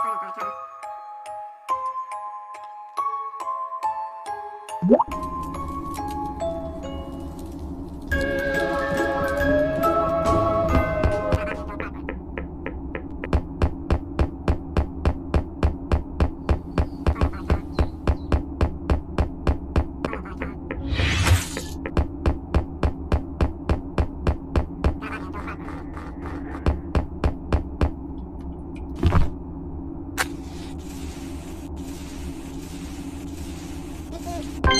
바이바이 Bye.